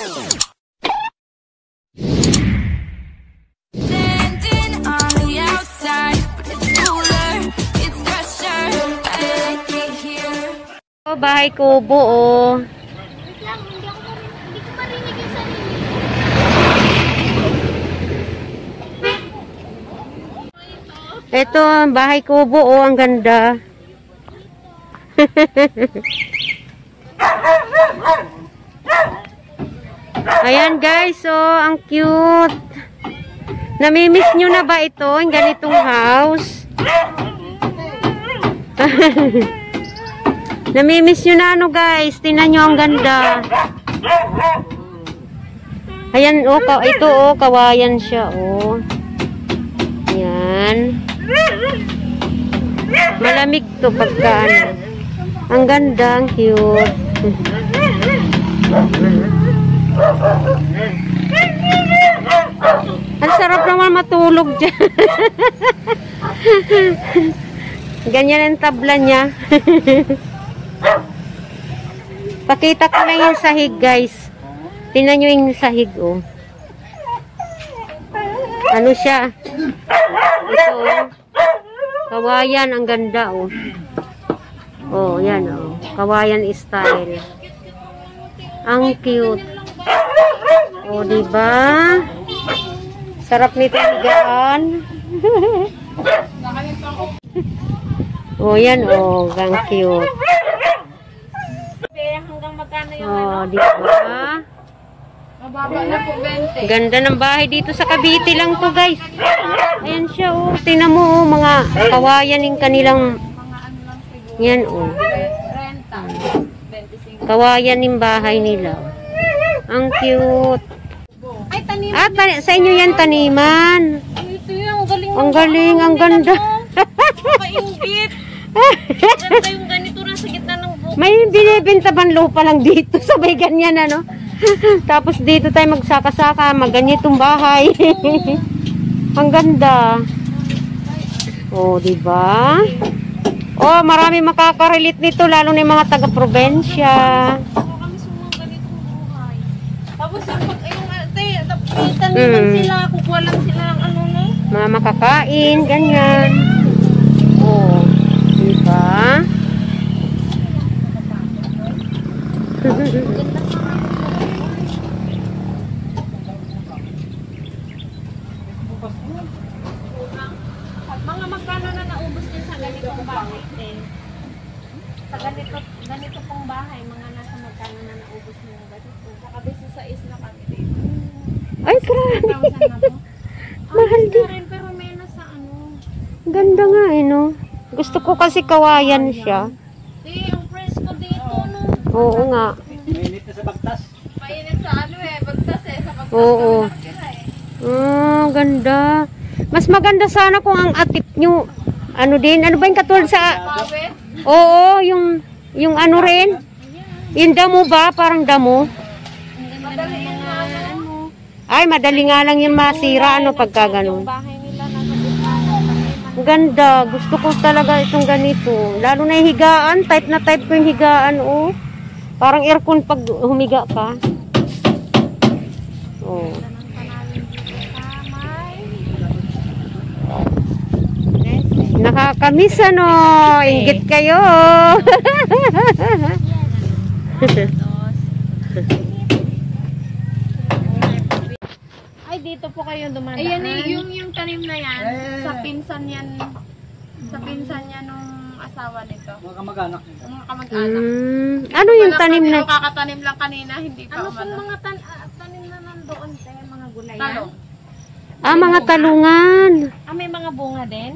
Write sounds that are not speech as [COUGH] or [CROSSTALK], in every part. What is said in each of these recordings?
Oh, bahay kubo, oh. Wait lang, hindi ako marin- hindi ko marinig yung sarili. Ito, ang bahay kubo, oh. Ang ganda. [LAUGHS] Ayan, guys, oh. Ang cute. Namimiss nyo na ba ito? Yung ganitong house? [LAUGHS] Namimiss nyo na ano guys. Tingnan nyo ang ganda. Ayan oh, ka ito oh, kawayan siya oh. Ayan. Malamig to pagka ano. Ang ganda, ang cute. [LAUGHS] Ang sarap naman matulog dyan. Ganyan ang tabla niya. Pakita ko lang yung sahig, guys. Tingnan nyo yung sahig, oh. Ano siya? Ito, oh. Kawayan, ang ganda, oh. Oh, yan, oh. Kawayan style. Ang cute. Oh, di ba? Sarap nito higaan. [LAUGHS] oh, yan, oh. Ang cute. Hanggang magkano yung Oh, di ba? mababa na po 20. Ganda ng bahay dito sa Cavite lang to, guys. Ayan siya, oh. Tingnan mo, oh, mga kawayan yung kanilang... Yan, oh. Renta. 25. Kawayan yung bahay nila. Ang cute. Ah, tani- sa inyo yan taniman. Ito yung galing. Ang galing, ang ganda. Kaingit. Ganda yung ganito na sa gitna ng buko. May binibenta bang lupa lang dito. [LAUGHS] Sabay ganyan, ano? Tapos dito tayo magsaka-saka. Maganitong bahay. [LAUGHS] ang ganda. Oh, di ba? Oh, marami makakarelate nito lalo na yung mga taga-probinsya. Ako kami sa mga ganitong buhay. Tapos yung pag yung ate, taniman Mm. sila, kukuha lang sila ng ano no. Mga makakain, ganyan. Oh, di ba? Mga magkano na naubos din sa ganitong bahay din. Sa ganito, ganito pong bahay, mga nasa magkano na naubos yung ganito. Nakabisi sa isla kami dito. Ay, grabe. 1,000 na po. Mahal din. rin, pero may nasa ano. Ganda nga eh, no? Gusto ko kasi kawayan siya. Di, ang fresco dito, no. Oo nga. Mainit na sa bagtas. Mainit sa ano eh, bagtas eh, sa bagtas Oo. eh. Ah, ganda. Mas maganda sana kung ang atip nyo, ano din, ano ba yung katulad sa, oo, yung, yung ano rin, yung damo ba, parang damo. Ay, madali nga lang yung masira, ano, pagka ganun. Ganda, gusto ko talaga itong ganito. Lalo na yung higaan, type na type ko yung higaan, oh. Parang aircon pag humiga ka. Oh. Nakakamiss ano, inggit kayo. [LAUGHS] Ay, dito po kayo dumadaan. Ayan eh, yung, yung tanim na yan, sa pinsan yan, sa pinsan yan nung asawa nito. Mga kamag-anak. Yung mga kamag-anak. Mm, ano yung tanim na? Yung kakatanim lang kanina, hindi pa ano umano. mga tan ah, tanim na nandoon, te, mga gulayan? Talong. Ah, mga talungan. Ah, may mga bunga din?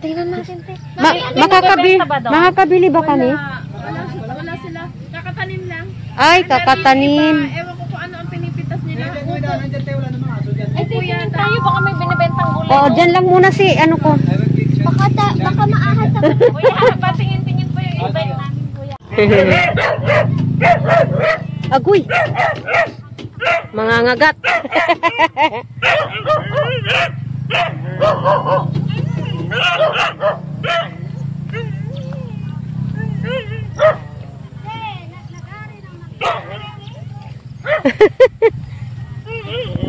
Tingnan natin, te. Ma makakabi makakabili ba kami? Wala, wala, sila- wala sila. Kakatanim lang. Ay, kakatanim. Iba, ewan ko kung ano ang pinipitas nila. May daanan dyan tayo, wala namang aso dyan. Ay, tingnan tayo. Baka may binibentang gulay. Oo, dyan lang muna si, ano ko. Baka, ta, baka maahas ako. [LAUGHS] Kuya, patingin-tingin po yung invite namin, kuya. Agoy. Mga ngagat. [LAUGHS] [LAUGHS]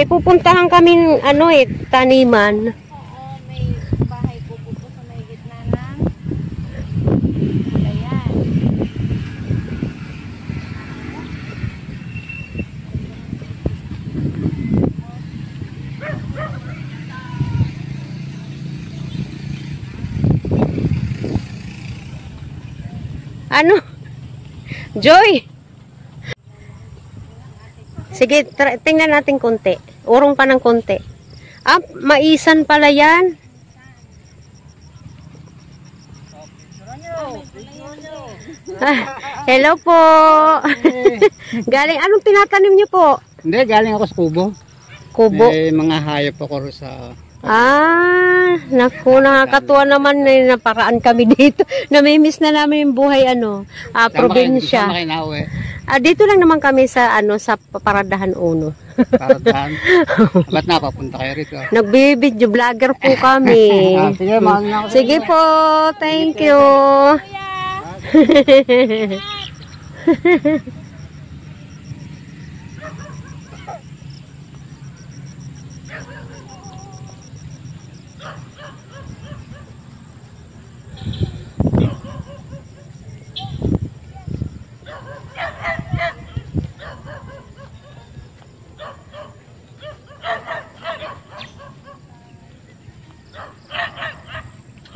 May pupuntahan kami ano eh, taniman. Oo, may bahay po sa may gitna ng Ayan. Ano? Joy! Sige, tingnan natin konti. Urong pa ng konti. Ah, maisan pala yan. Ah, hello po. [LAUGHS] Galing, anong tinatanim niyo po? Hindi, galing ako sa kubo. Kubo. May mga hayop ako sa... Ah, naku, nakakatuwa naman na naparaan kami [LAUGHS] dito. Namimiss na namin yung buhay, ano, ah, probinsya. Sama kayo. Ah, dito lang naman kami sa, ano, sa Paradahan Uno. [LAUGHS] Para dahan. Ba't napapunta kayo rito? Nagbibideo vlogger po [LAUGHS] kami. Ah, sige, mahal na ako. Sige po, thank you.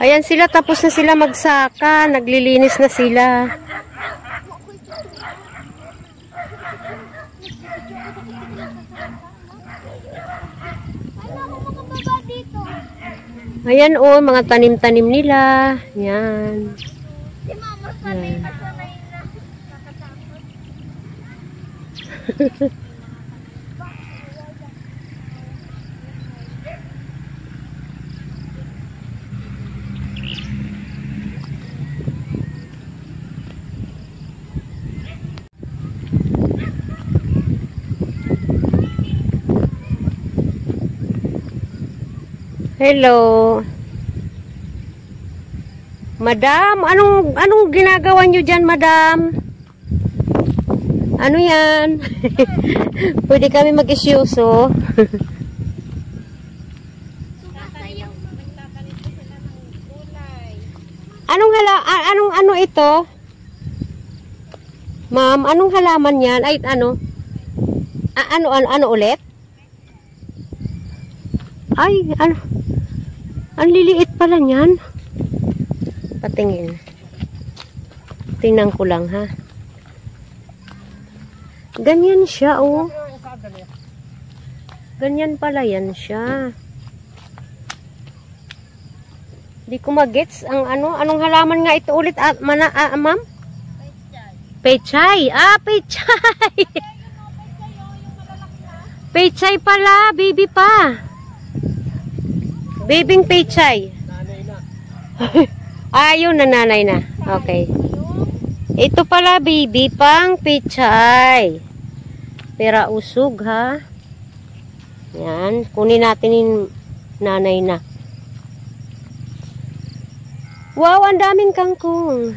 Ayan sila, tapos na sila magsaka. Naglilinis na sila. Ayan o, mga tanim-tanim nila. Yan. Yan. [LAUGHS] Hello. Madam, anong anong ginagawa niyo diyan, Madam? Ano 'yan? [LAUGHS] Pwede kami mag-isyuso. [LAUGHS] Anong hala anong ano ito? Ma'am, anong halaman 'yan? Ay ano? A- ano ano ano ulit? Ay, ano? Ang liliit pala niyan. Patingin. Tingnan ko lang ha. Ganyan siya, oh. Ganyan pala yan siya. Di ko magets ang ano, anong halaman nga ito ulit at mana ah, ma'am? Pechay. Ah, pechay. [LAUGHS] pechay pala, baby pa. Babing pechay. [LAUGHS] ah, yun na nanay na. Okay. Ito pala baby pang pechay. Pera usog ha. Yan, kunin natin yung nanay na. Wow, ang daming kangkong.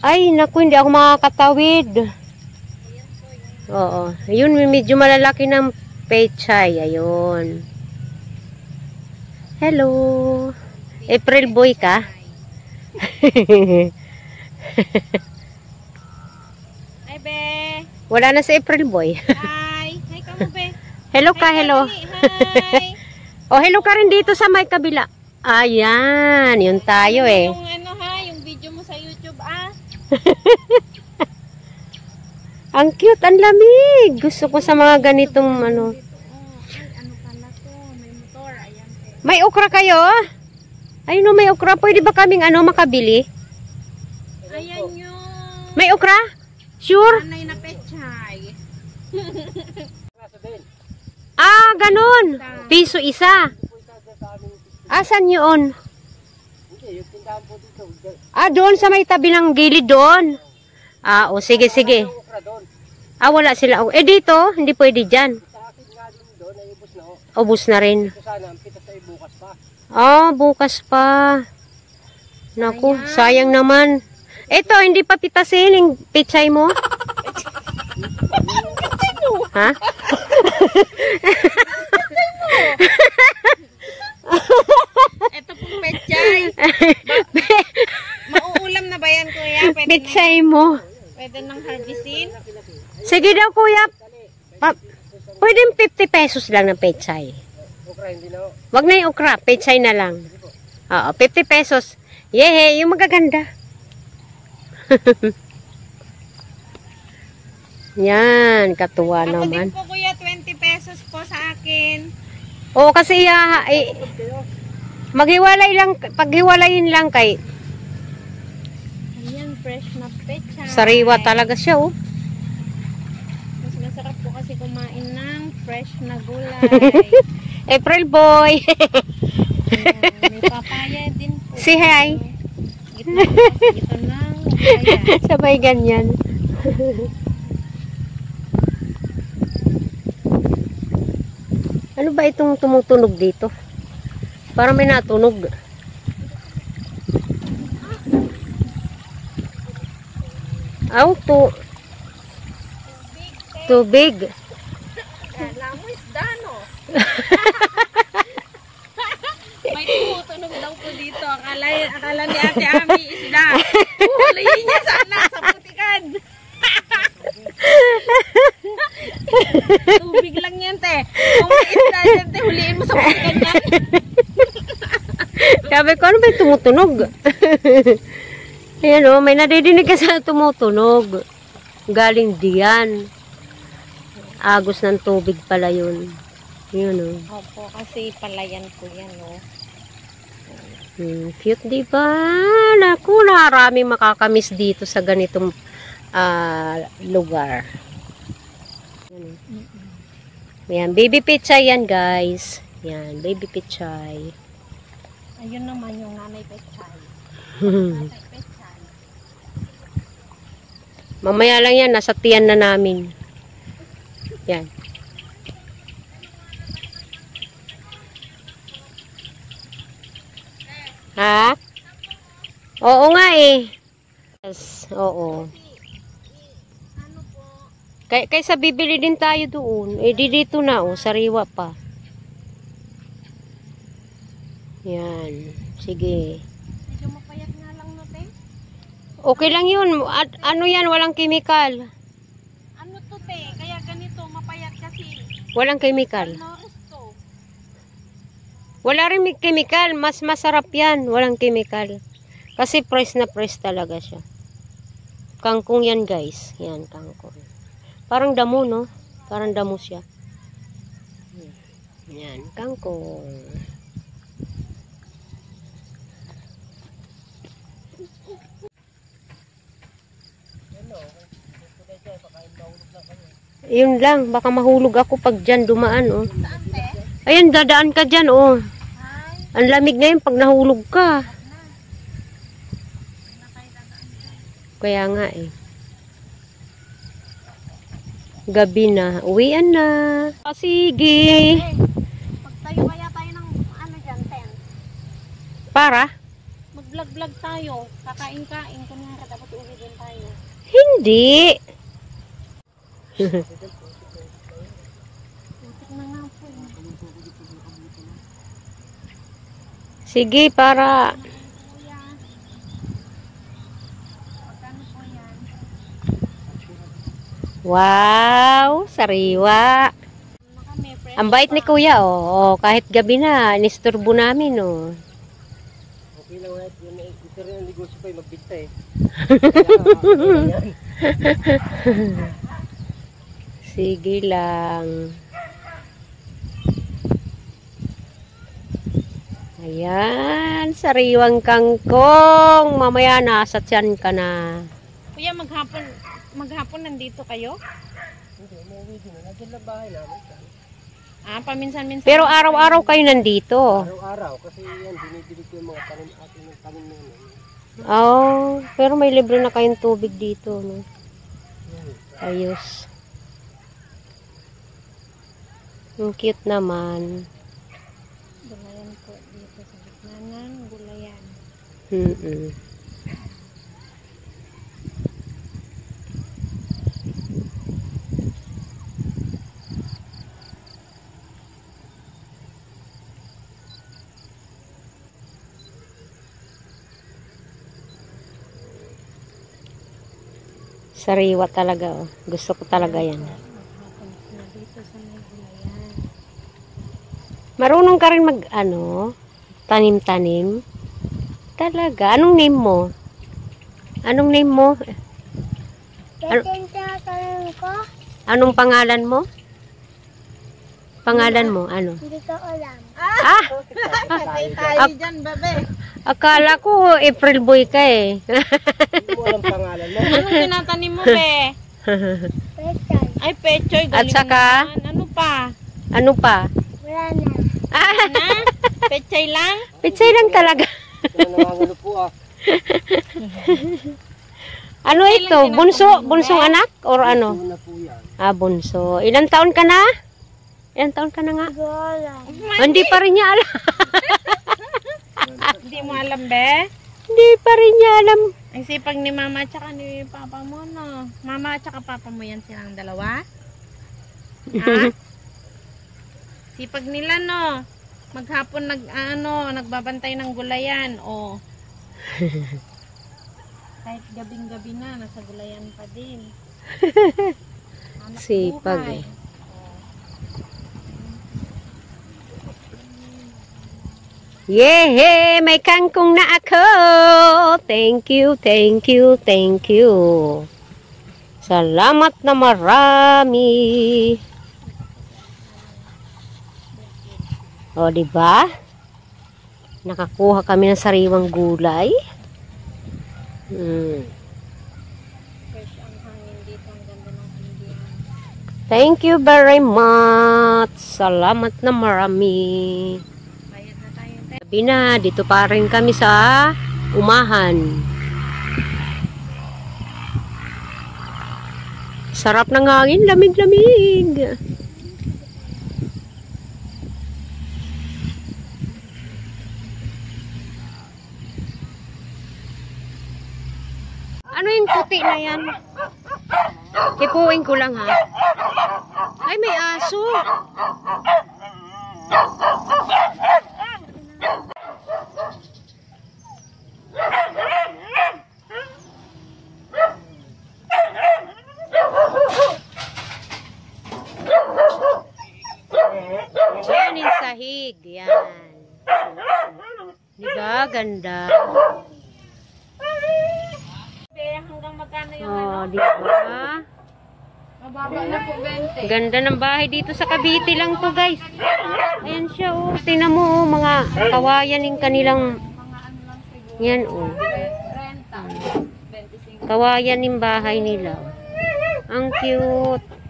Ay, naku, hindi ako makakatawid. Oo. Yun, medyo malalaki ng pechay. Ayun. Hello. April boy ka? [LAUGHS] Ay, be. Wala na si April boy. Hi. Hi, kamo, be. hello ka, hello. Hi. [LAUGHS] Oh, hello ka rin dito sa may kabila. Ayan, yun tayo eh. Yung ano ha, yung video mo sa YouTube, ah. [LAUGHS] Ang cute, ang lamig. Gusto ko sa mga ganitong ano. Oh, ay, ano pala to? May motor. Ayan, be. May okra kayo? Ay no, may okra. Pwede ba kaming ano makabili? Ayan yung May okra? Sure? anay na pechay. [LAUGHS] Ah, ganun. Piso isa. Asan yun? Ah, doon sa may tabi ng gilid doon. Ah, o sige, sige. Ah, wala sila. Eh, dito, hindi pwede dyan. Ubus na rin. Ah, bukas pa. Naku, sayang naman. Ito, hindi pa pitasin yung pichay mo? ha? Ito pong pechay. [LAUGHS] Mauulam na ba yan, kuya? Pwede, na, pichay mo. Pwede nang harvestin? Sige daw, kuya. Pa pwede 50 pesos lang ng pechay. Wag na yung okra, pechay na lang. Oo, 50 pesos. Yehe, yung magaganda. [LAUGHS] Yan, katuwa Ako naman. din po, kuya, 20 pesos po sa akin. Oo, kasi ah, eh, maghiwalay lang, paghiwalayin lang kay fresh na pechay. sariwa talaga siya, oh. Mas masarap po kasi kumain ng fresh na gulay. [LAUGHS] April boy. Ayan, may papaya din po. Say hi. Gitna ito ng papaya. [LAUGHS] Sabay ganyan. ano ba itong tumutunog dito? Parang may natunog. Aw, to tubig. Kala mo isda, no? [LAUGHS] May tumutunog daw po dito. Akala, akala ni Ate Ami isda. Huliin niya sana sa putikan. [LAUGHS] Tubig lang yan, te. Kung may isda yan, te, huliin mo sa putikan yan. Sabi ko, ano ba tumutunog? Ayan may nadidinig ka sa tumutunog. Galing diyan. Agos ng tubig pala yun. Yun o. Opo, kasi palayan po yan, no? Hmm, cute, di ba? Naku, naraming makakamiss dito sa ganitong ah, lugar. Yan, o. Yan, baby pichay yan, guys. Yan, baby pichay. Ayun naman yung nanay pechay. [LAUGHS] Mamaya lang yan, nasa tiyan na namin. Yan. Ha? Oo nga eh. Yes, oo. Kay kaysa bibili din tayo doon. Eh di dito na oh, sariwa pa. Yan. Sige. Medyo mapayat nga lang, no, te? Okay lang yun. At, ano yan, walang chemical. Ano to, te? Kaya ganito, mapayat kasi. Walang chemical. Norris to. Wala rin may chemical. Mas masarap yan. Walang chemical. Kasi fresh na fresh talaga siya. Kangkong yan guys. Yan, kangkong. Parang damo, no? Parang damo siya. Yan, kangkong. Yun lang, baka mahulog ako pag dyan dumaan, oh. Ayan, dadaan ka dyan, oh. Ang lamig na yun pag nahulog ka. Kaya nga eh. Gabi na. Uwian na. Ah, sige. te. Magtayo kaya tayo ng, ano dyan, tent. Para? Mag-vlog-vlog tayo. Kakain-kain. Kunyari, dapat uwi din tayo. Hindi. Putik na nga po. eh. Sige, para. Wow, sariwa. Ang bait ni kuya, oh. oh kahit gabi na, nisturbo namin, oh. Okay lang ulit. Yun, ito rin ang negosyo pa yung magbinta eh. [LAUGHS] Sige lang. Ayan, sariwang kangkong. Mamaya nasa tiyan ka na. Kuya, maghapon, maghapon nandito kayo? Hindi, umuwi din. Nandiyan lang bahay namin. Ah, paminsan-minsan. Pero araw-araw kayo nandito. Araw-araw kasi yan, binibili ko yung mga tanim atin ng tanim na yun. Oh, pero may libre na kayong tubig dito, no? Yan. Ayos. Ang cute naman. Dalayan po dito sa daanan, gulayan. Mm-mm. Sariwa talaga, oh. Gusto ko talaga yan. Maghapon sila dito sa may gulayan. Marunong ka rin mag, ano, tanim-tanim? Talaga? Anong name mo? Anong name mo? Ano- ko? Anong pangalan mo? Pangalan mo, ano? Hindi ko alam. Ah! Tayo dyan, babe. Akala ko April boy ka eh. Hindi mo alam pangalan mo. [LAUGHS] Anong tinatanim mo, be? Petal. Ay, pechoy, At galing saka? naman. Ano pa? ano pa? Wala na. Ah? Pechay lang? pitsay lang talaga. Ito nangangalo po ah. [LAUGHS] Ano ito? Bunso? Bunsong anak? Or ano? Ah, bunso. Ilang taon ka na? Ilang taon ka na nga? Hindi pa rin niya alam. Hindi mo alam, be? hindi pa rin niya alam. Ang sipag ni mama at saka ni papa mo, no? Mama at saka papa mo yan silang dalawa? Ha? [LAUGHS] sipag nila, no? Maghapon nag, ano, nagbabantay ng gulayan, o. [LAUGHS] Kahit gabing-gabi na, nasa gulayan pa din. Sipag buhay. eh. Yehe, may kangkong na ako. Thank you, thank you, thank you. Salamat na marami. O, di ba? Nakakuha kami ng sariwang gulay. Hmm. Fresh ang hangin dito, ang ganda ng Indian. Thank you very much. Salamat na marami. Bayad na tayo. Sabi na, dito pa rin kami sa umahan. Sarap ng hangin, lamig-lamig. Ano yung puti na yan? Kipuin ko lang ha. Ay, may aso. Yan yung sahig. Yan. Diba? Ganda. Be, magkano yung Oh, diba? Mababa na po, 20. Ganda ng bahay dito sa Cavite lang to guys. Ayan siya oh. Tingnan mo oh, mga kawayan yung kanilang yan oh. Renta. 25. Kawayan yung bahay nila. Ang cute.